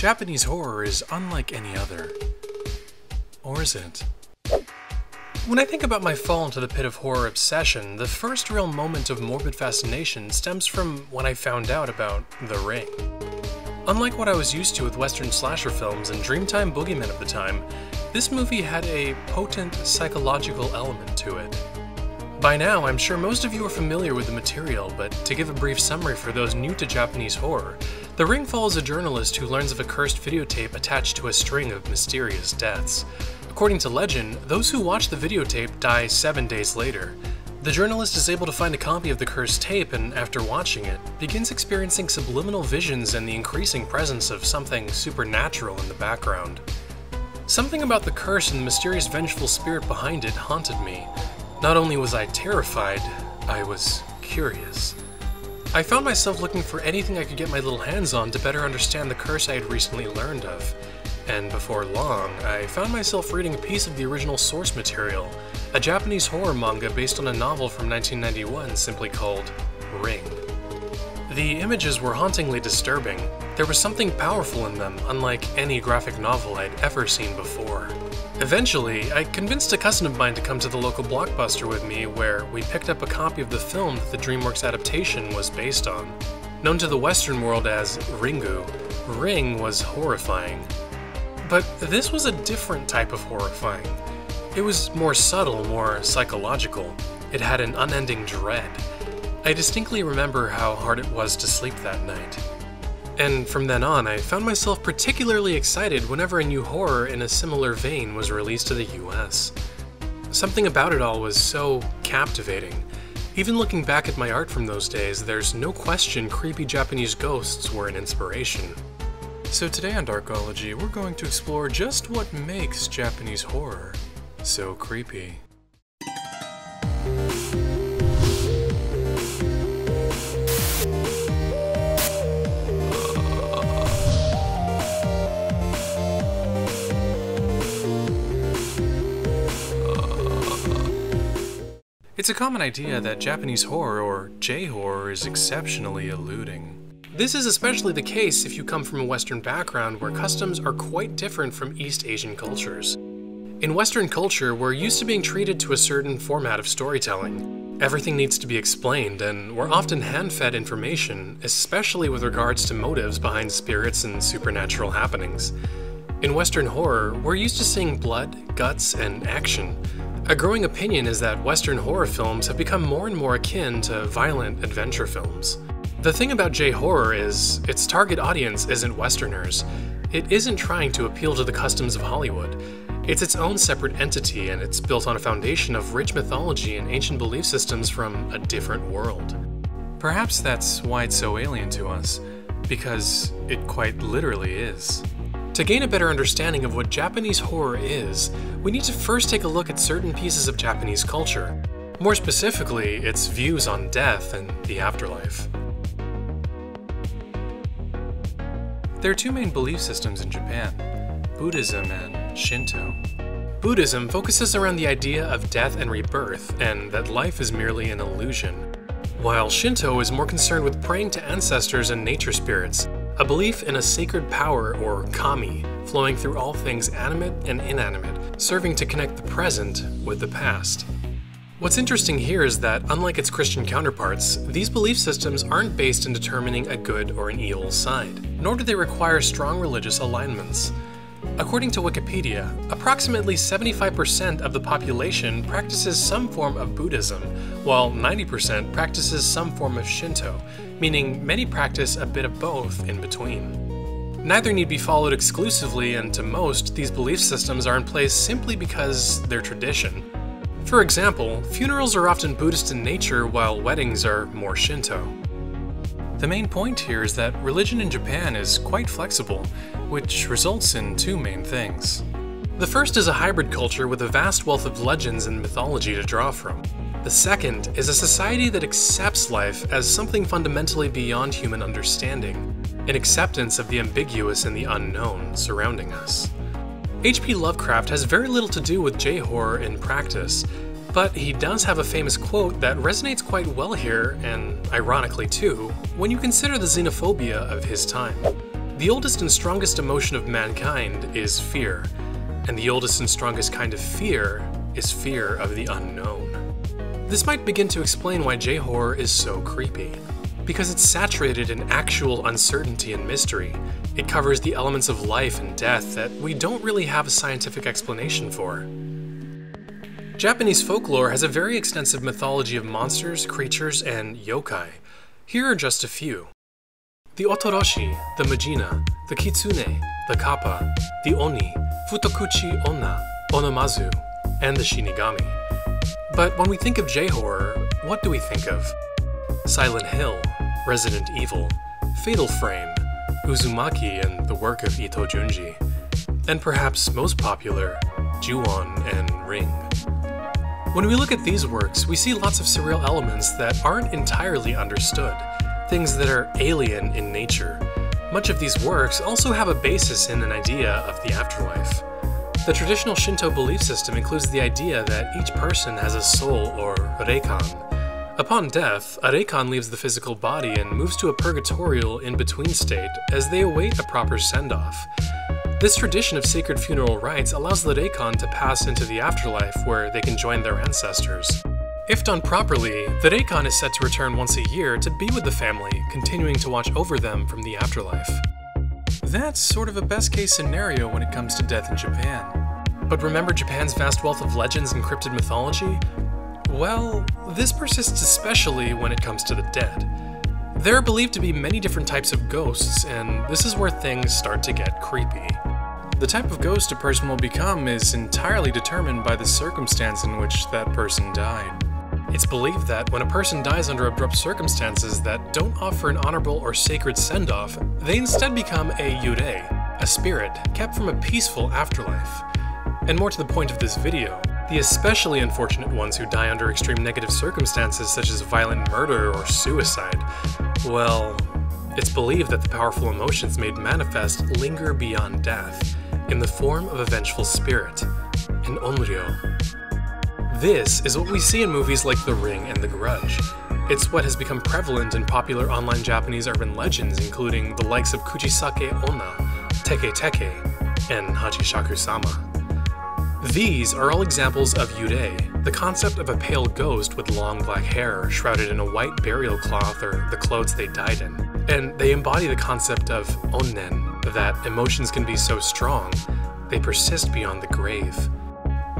Japanese horror is unlike any other. Or is it? When I think about my fall into the pit of horror obsession, the first real moment of morbid fascination stems from when I found out about The Ring. Unlike what I was used to with Western slasher films and Dreamtime boogeymen of the time, this movie had a potent psychological element to it. By now, I'm sure most of you are familiar with the material, but to give a brief summary for those new to Japanese horror, The Ring follows a journalist who learns of a cursed videotape attached to a string of mysterious deaths. According to legend, those who watch the videotape die seven days later. The journalist is able to find a copy of the cursed tape and, after watching it, begins experiencing subliminal visions and the increasing presence of something supernatural in the background. Something about the curse and the mysterious vengeful spirit behind it haunted me, not only was I terrified, I was curious. I found myself looking for anything I could get my little hands on to better understand the curse I had recently learned of. And before long, I found myself reading a piece of the original source material, a Japanese horror manga based on a novel from 1991 simply called Ring. The images were hauntingly disturbing. There was something powerful in them, unlike any graphic novel I'd ever seen before. Eventually, I convinced a cousin of mine to come to the local blockbuster with me, where we picked up a copy of the film that the DreamWorks adaptation was based on. Known to the Western world as Ringu, Ring was horrifying. But this was a different type of horrifying. It was more subtle, more psychological. It had an unending dread. I distinctly remember how hard it was to sleep that night. And from then on, I found myself particularly excited whenever a new horror in a similar vein was released to the US. Something about it all was so captivating. Even looking back at my art from those days, there's no question creepy Japanese ghosts were an inspiration. So today on Darkology, we're going to explore just what makes Japanese horror so creepy. It's a common idea that Japanese horror, or J-horror, is exceptionally eluding. This is especially the case if you come from a Western background where customs are quite different from East Asian cultures. In Western culture, we're used to being treated to a certain format of storytelling. Everything needs to be explained, and we're often hand fed information, especially with regards to motives behind spirits and supernatural happenings. In Western horror, we're used to seeing blood, guts, and action. A growing opinion is that Western horror films have become more and more akin to violent adventure films. The thing about J horror is, its target audience isn't Westerners. It isn't trying to appeal to the customs of Hollywood. It's its own separate entity, and it's built on a foundation of rich mythology and ancient belief systems from a different world. Perhaps that's why it's so alien to us, because it quite literally is. To gain a better understanding of what Japanese horror is, we need to first take a look at certain pieces of Japanese culture, more specifically, its views on death and the afterlife. There are two main belief systems in Japan Buddhism and Shinto. Buddhism focuses around the idea of death and rebirth, and that life is merely an illusion. While Shinto is more concerned with praying to ancestors and nature spirits, a belief in a sacred power, or kami, flowing through all things animate and inanimate, serving to connect the present with the past. What's interesting here is that, unlike its Christian counterparts, these belief systems aren't based in determining a good or an evil side, nor do they require strong religious alignments. According to Wikipedia, approximately 75% of the population practices some form of Buddhism, while 90% practices some form of Shinto, meaning many practice a bit of both in between. Neither need be followed exclusively, and to most, these belief systems are in place simply because they're tradition. For example, funerals are often Buddhist in nature while weddings are more Shinto. The main point here is that religion in Japan is quite flexible, which results in two main things. The first is a hybrid culture with a vast wealth of legends and mythology to draw from. The second is a society that accepts life as something fundamentally beyond human understanding, an acceptance of the ambiguous and the unknown surrounding us. H.P. Lovecraft has very little to do with J horror in practice, but he does have a famous quote that resonates quite well here, and ironically too, when you consider the xenophobia of his time. The oldest and strongest emotion of mankind is fear, and the oldest and strongest kind of fear is fear of the unknown. This might begin to explain why J horror is so creepy. Because it's saturated in actual uncertainty and mystery, it covers the elements of life and death that we don't really have a scientific explanation for. Japanese folklore has a very extensive mythology of monsters, creatures, and yokai. Here are just a few. The Otoroshi, the Mujina, the Kitsune, the Kappa, the Oni, Futakuchi Onna, Onamazu, and the Shinigami. But when we think of J-horror, what do we think of? Silent Hill, Resident Evil, Fatal Frame, Uzumaki and the work of Ito Junji, and perhaps most popular, Ju-on and Ring. When we look at these works, we see lots of surreal elements that aren't entirely understood, things that are alien in nature. Much of these works also have a basis in an idea of the afterlife. The traditional Shinto belief system includes the idea that each person has a soul or reikon, Upon death, a Reikon leaves the physical body and moves to a purgatorial in between state as they await a proper send off. This tradition of sacred funeral rites allows the Reikon to pass into the afterlife where they can join their ancestors. If done properly, the Reikon is set to return once a year to be with the family, continuing to watch over them from the afterlife. That's sort of a best case scenario when it comes to death in Japan. But remember Japan's vast wealth of legends and cryptid mythology? Well, this persists especially when it comes to the dead. There are believed to be many different types of ghosts, and this is where things start to get creepy. The type of ghost a person will become is entirely determined by the circumstance in which that person died. It's believed that when a person dies under abrupt circumstances that don't offer an honorable or sacred send off, they instead become a yurei, a spirit kept from a peaceful afterlife. And more to the point of this video, the especially unfortunate ones who die under extreme negative circumstances such as violent murder or suicide, well, it's believed that the powerful emotions made manifest linger beyond death, in the form of a vengeful spirit, an onryo. This is what we see in movies like The Ring and The Grudge. It's what has become prevalent in popular online Japanese urban legends, including the likes of Kuchisake Onna, Teke Teke, and Hachishaku sama. These are all examples of yurei, the concept of a pale ghost with long black hair shrouded in a white burial cloth or the clothes they died in. And they embody the concept of onnen, that emotions can be so strong, they persist beyond the grave.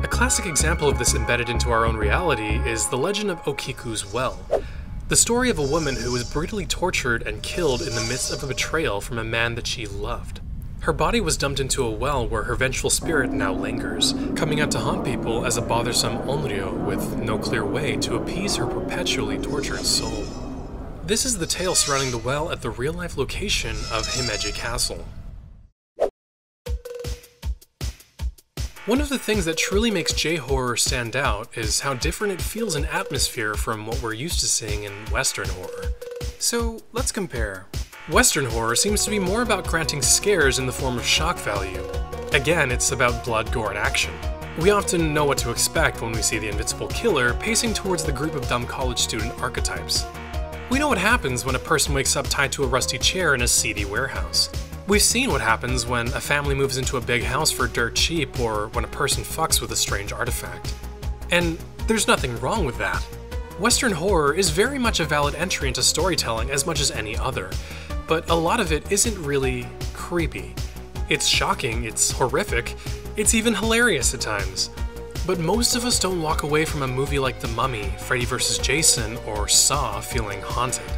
A classic example of this embedded into our own reality is the legend of Okiku's Well, the story of a woman who was brutally tortured and killed in the midst of a betrayal from a man that she loved. Her body was dumped into a well where her vengeful spirit now lingers, coming out to haunt people as a bothersome onryo with no clear way to appease her perpetually tortured soul. This is the tale surrounding the well at the real life location of Himeji Castle. One of the things that truly makes J-horror stand out is how different it feels in atmosphere from what we're used to seeing in Western horror. So let's compare. Western horror seems to be more about granting scares in the form of shock value. Again, it's about blood, gore, and action. We often know what to expect when we see the invincible killer pacing towards the group of dumb college student archetypes. We know what happens when a person wakes up tied to a rusty chair in a seedy warehouse. We've seen what happens when a family moves into a big house for dirt cheap or when a person fucks with a strange artifact. And there's nothing wrong with that. Western horror is very much a valid entry into storytelling as much as any other, but a lot of it isn't really creepy. It's shocking, it's horrific, it's even hilarious at times. But most of us don't walk away from a movie like The Mummy, Freddy vs. Jason, or Saw feeling haunted.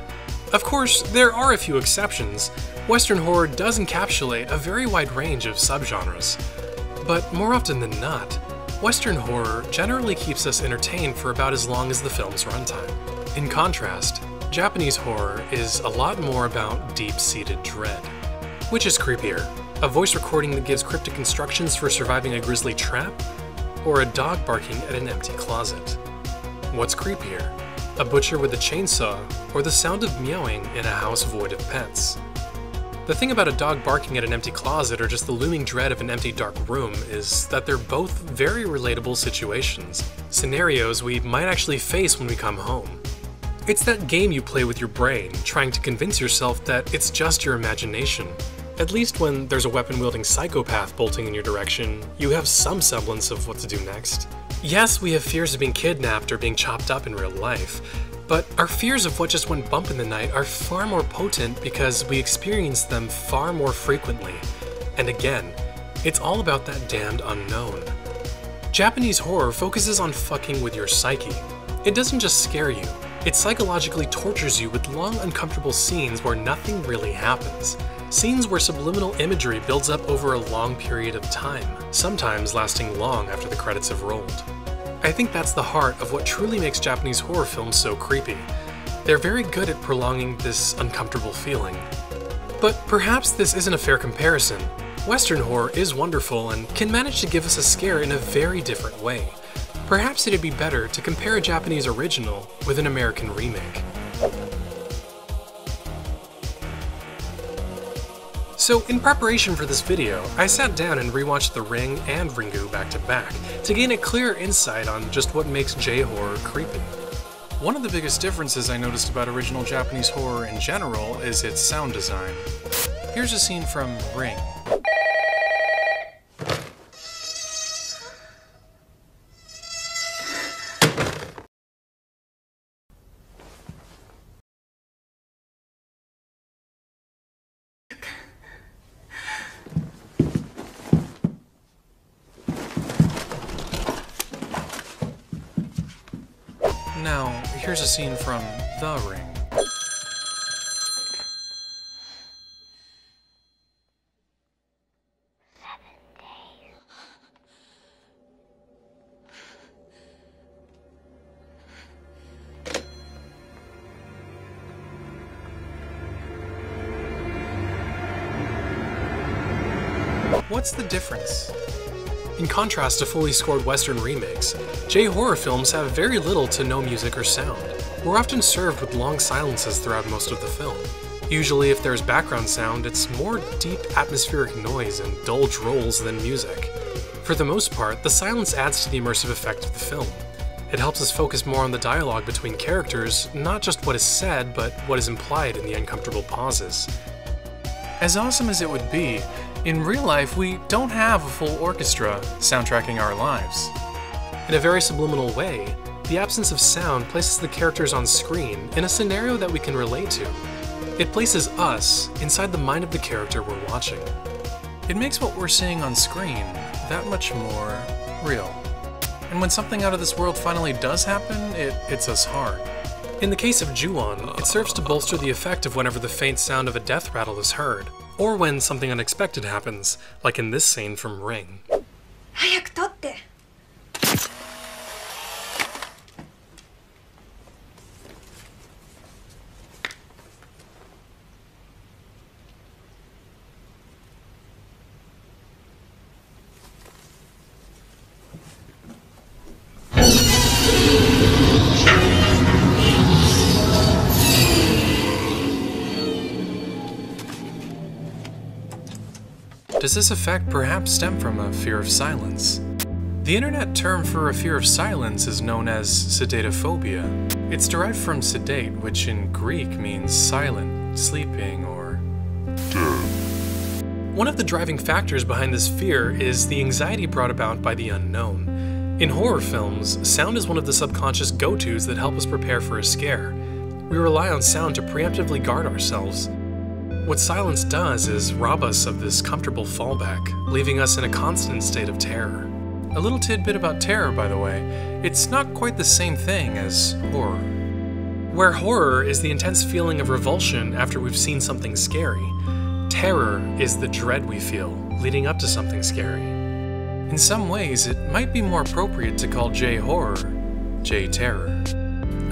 Of course, there are a few exceptions. Western horror does encapsulate a very wide range of subgenres. But more often than not, Western horror generally keeps us entertained for about as long as the film's runtime. In contrast, Japanese horror is a lot more about deep seated dread. Which is creepier? A voice recording that gives cryptic instructions for surviving a grisly trap? Or a dog barking at an empty closet? What's creepier? A butcher with a chainsaw, or the sound of meowing in a house void of pets? The thing about a dog barking at an empty closet or just the looming dread of an empty dark room is that they're both very relatable situations, scenarios we might actually face when we come home. It's that game you play with your brain, trying to convince yourself that it's just your imagination. At least when there's a weapon wielding psychopath bolting in your direction, you have some semblance of what to do next. Yes, we have fears of being kidnapped or being chopped up in real life, but our fears of what just went bump in the night are far more potent because we experience them far more frequently. And again, it's all about that damned unknown. Japanese horror focuses on fucking with your psyche. It doesn't just scare you, it psychologically tortures you with long, uncomfortable scenes where nothing really happens. Scenes where subliminal imagery builds up over a long period of time, sometimes lasting long after the credits have rolled. I think that's the heart of what truly makes Japanese horror films so creepy. They're very good at prolonging this uncomfortable feeling. But perhaps this isn't a fair comparison. Western horror is wonderful and can manage to give us a scare in a very different way. Perhaps it'd be better to compare a Japanese original with an American remake. So, in preparation for this video, I sat down and rewatched The Ring and Ringu back to back to gain a clear insight on just what makes J-horror creepy. One of the biggest differences I noticed about original Japanese horror in general is its sound design. Here's a scene from Ring. Now, here's a scene from The Ring. What's the difference? In contrast to fully scored Western remakes, J-horror films have very little to no music or sound. We're often served with long silences throughout most of the film. Usually if there's background sound, it's more deep atmospheric noise and dull drolls than music. For the most part, the silence adds to the immersive effect of the film. It helps us focus more on the dialogue between characters, not just what is said, but what is implied in the uncomfortable pauses. As awesome as it would be, in real life we don't have a full orchestra soundtracking our lives. In a very subliminal way, the absence of sound places the characters on screen in a scenario that we can relate to. It places us inside the mind of the character we're watching. It makes what we're seeing on screen that much more real. And when something out of this world finally does happen, it hits us hard. In the case of Ju-on, it serves to bolster the effect of whenever the faint sound of a death rattle is heard, or when something unexpected happens, like in this scene from Ring. Does this effect perhaps stem from a fear of silence? The internet term for a fear of silence is known as sedatophobia. It's derived from sedate, which in Greek means silent, sleeping, or dead. One of the driving factors behind this fear is the anxiety brought about by the unknown. In horror films, sound is one of the subconscious go-tos that help us prepare for a scare. We rely on sound to preemptively guard ourselves, what silence does is rob us of this comfortable fallback, leaving us in a constant state of terror. A little tidbit about terror, by the way, it's not quite the same thing as horror. Where horror is the intense feeling of revulsion after we've seen something scary, terror is the dread we feel leading up to something scary. In some ways, it might be more appropriate to call J horror J terror.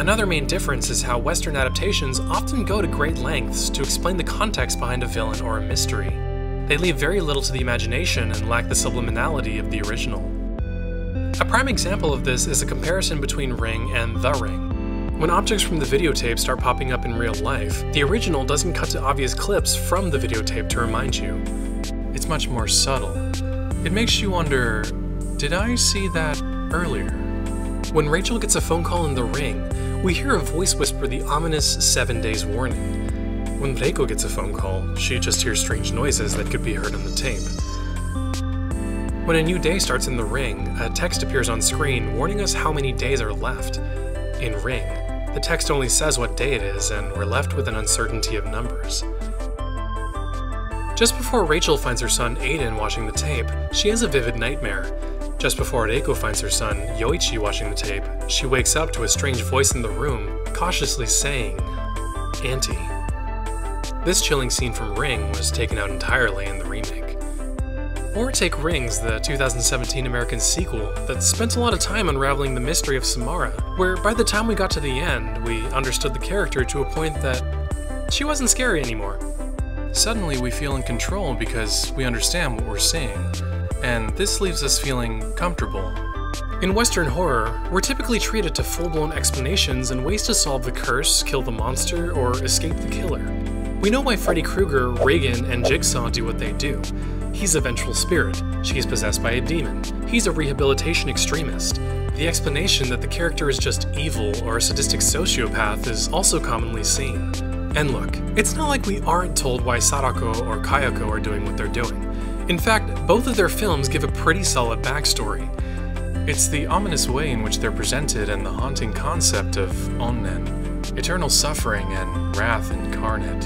Another main difference is how Western adaptations often go to great lengths to explain the context behind a villain or a mystery. They leave very little to the imagination and lack the subliminality of the original. A prime example of this is a comparison between Ring and The Ring. When objects from the videotape start popping up in real life, the original doesn't cut to obvious clips from the videotape to remind you. It's much more subtle. It makes you wonder, did I see that earlier? When Rachel gets a phone call in The Ring, we hear a voice whisper the ominous seven days warning. when Reiko gets a phone call, she just hears strange noises that could be heard on the tape. When a new day starts in the ring, a text appears on screen warning us how many days are left. In Ring, the text only says what day it is, and we're left with an uncertainty of numbers. Just before Rachel finds her son Aidan watching the tape, she has a vivid nightmare. Just before Reiko finds her son Yoichi watching the tape, she wakes up to a strange voice in the room, cautiously saying, Auntie. This chilling scene from Ring was taken out entirely in the remake. Or take Rings, the 2017 American sequel that spent a lot of time unraveling the mystery of Samara, where by the time we got to the end, we understood the character to a point that she wasn't scary anymore. Suddenly, we feel in control because we understand what we're seeing, and this leaves us feeling comfortable. In Western horror, we're typically treated to full blown explanations and ways to solve the curse, kill the monster, or escape the killer. We know why Freddy Krueger, Regan, and Jigsaw do what they do. He's a vengeful spirit, she's possessed by a demon, he's a rehabilitation extremist. The explanation that the character is just evil or a sadistic sociopath is also commonly seen. And look, it's not like we aren't told why Sadako or Kayako are doing what they're doing. In fact, both of their films give a pretty solid backstory. It's the ominous way in which they're presented and the haunting concept of onnen, eternal suffering and wrath incarnate.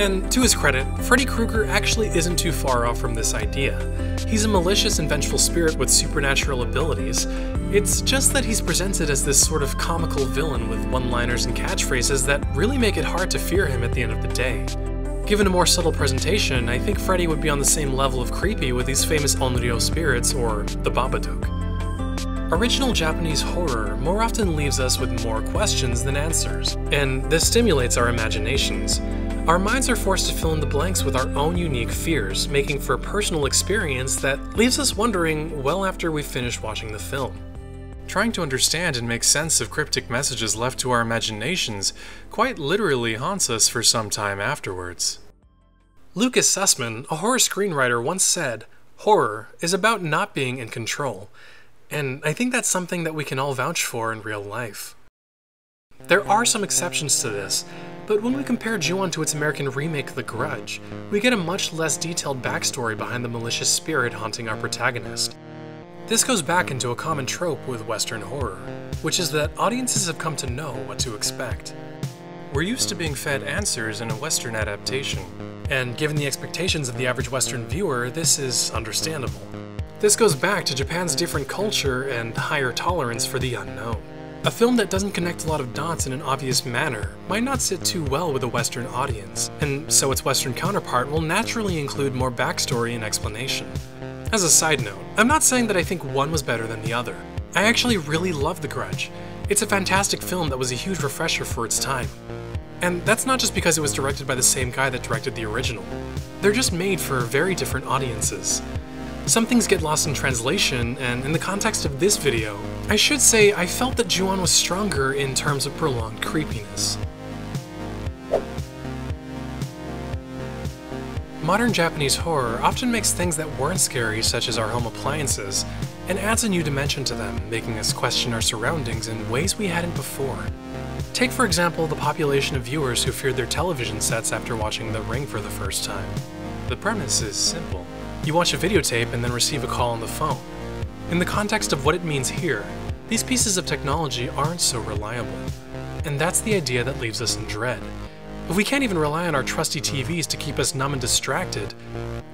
And to his credit, Freddy Krueger actually isn't too far off from this idea. He's a malicious and vengeful spirit with supernatural abilities. It's just that he's presented as this sort of comical villain with one liners and catchphrases that really make it hard to fear him at the end of the day. Given a more subtle presentation, I think Freddy would be on the same level of creepy with these famous Onryo spirits or the Babadook. Original Japanese horror more often leaves us with more questions than answers, and this stimulates our imaginations. Our minds are forced to fill in the blanks with our own unique fears, making for a personal experience that leaves us wondering well after we've finished watching the film. Trying to understand and make sense of cryptic messages left to our imaginations quite literally haunts us for some time afterwards. Lucas Sussman, a horror screenwriter, once said, Horror is about not being in control, and I think that's something that we can all vouch for in real life. There are some exceptions to this, but when we compare Ju-on to its American remake The Grudge, we get a much less detailed backstory behind the malicious spirit haunting our protagonist. This goes back into a common trope with Western horror, which is that audiences have come to know what to expect. We're used to being fed answers in a Western adaptation, and given the expectations of the average Western viewer, this is understandable. This goes back to Japan's different culture and higher tolerance for the unknown. A film that doesn't connect a lot of dots in an obvious manner might not sit too well with a Western audience, and so its Western counterpart will naturally include more backstory and explanation. As a side note, I'm not saying that I think one was better than the other. I actually really love The Grudge. It's a fantastic film that was a huge refresher for its time. And that's not just because it was directed by the same guy that directed the original. They're just made for very different audiences. Some things get lost in translation, and in the context of this video, I should say I felt that Ju-on was stronger in terms of prolonged creepiness. Modern Japanese horror often makes things that weren't scary, such as our home appliances, and adds a new dimension to them, making us question our surroundings in ways we hadn't before. Take, for example, the population of viewers who feared their television sets after watching The Ring for the first time. The premise is simple. You watch a videotape and then receive a call on the phone. In the context of what it means here, these pieces of technology aren't so reliable. And that's the idea that leaves us in dread. If we can't even rely on our trusty TVs to keep us numb and distracted,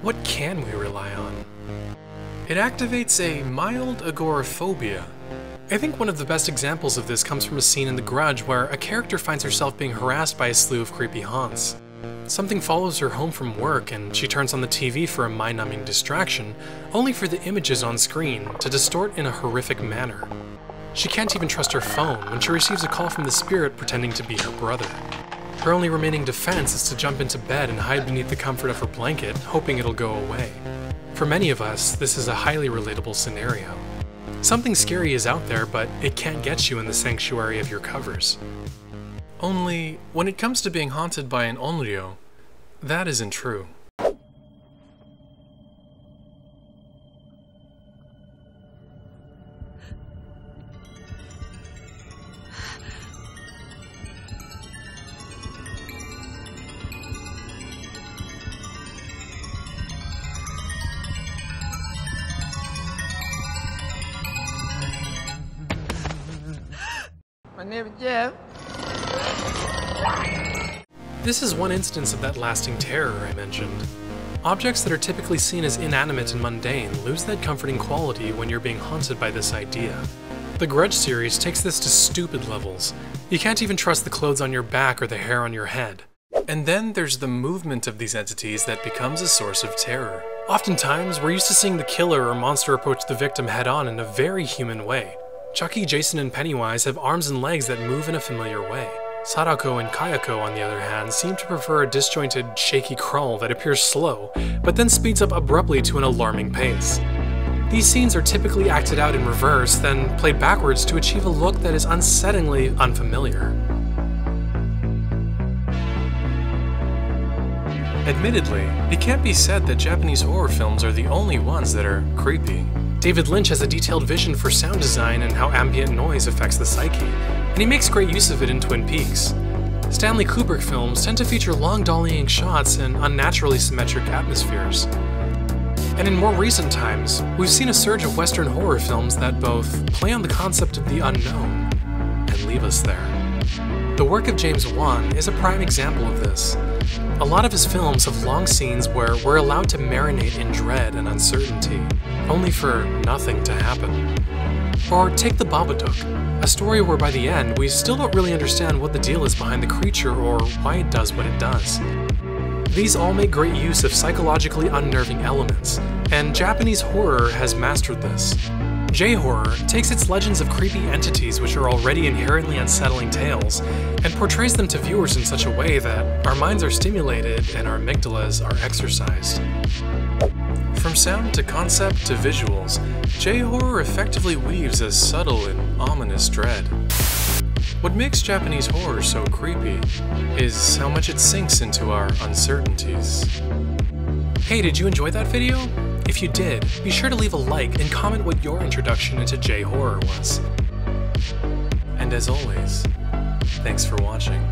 what can we rely on? It activates a mild agoraphobia. I think one of the best examples of this comes from a scene in The Grudge where a character finds herself being harassed by a slew of creepy haunts. Something follows her home from work, and she turns on the TV for a mind numbing distraction, only for the images on screen to distort in a horrific manner. She can't even trust her phone when she receives a call from the spirit pretending to be her brother. Her only remaining defense is to jump into bed and hide beneath the comfort of her blanket, hoping it'll go away. For many of us, this is a highly relatable scenario. Something scary is out there, but it can't get you in the sanctuary of your covers. Only, when it comes to being haunted by an Onryo, that isn't true. Name Jeff. This is one instance of that lasting terror I mentioned. Objects that are typically seen as inanimate and mundane lose that comforting quality when you're being haunted by this idea. The Grudge series takes this to stupid levels. You can't even trust the clothes on your back or the hair on your head. And then there's the movement of these entities that becomes a source of terror. Oftentimes, we're used to seeing the killer or monster approach the victim head on in a very human way. Chucky, Jason, and Pennywise have arms and legs that move in a familiar way. Sadako and Kayako, on the other hand, seem to prefer a disjointed, shaky crawl that appears slow, but then speeds up abruptly to an alarming pace. These scenes are typically acted out in reverse, then played backwards to achieve a look that is unsettlingly unfamiliar. Admittedly, it can't be said that Japanese horror films are the only ones that are creepy. David Lynch has a detailed vision for sound design and how ambient noise affects the psyche, and he makes great use of it in Twin Peaks. Stanley Kubrick films tend to feature long dollying shots and unnaturally symmetric atmospheres. And in more recent times, we've seen a surge of Western horror films that both play on the concept of the unknown and leave us there. The work of James Wan is a prime example of this. A lot of his films have long scenes where we're allowed to marinate in dread and uncertainty, only for nothing to happen. Or take The Babadook, a story where by the end we still don't really understand what the deal is behind the creature or why it does what it does. These all make great use of psychologically unnerving elements, and Japanese horror has mastered this. J-horror takes its legends of creepy entities which are already inherently unsettling tales, and portrays them to viewers in such a way that our minds are stimulated and our amygdalas are exercised. From sound to concept to visuals, J-horror effectively weaves a subtle and ominous dread. What makes Japanese horror so creepy is how much it sinks into our uncertainties. Hey, did you enjoy that video? If you did, be sure to leave a like and comment what your introduction into J-horror was. And as always, thanks for watching.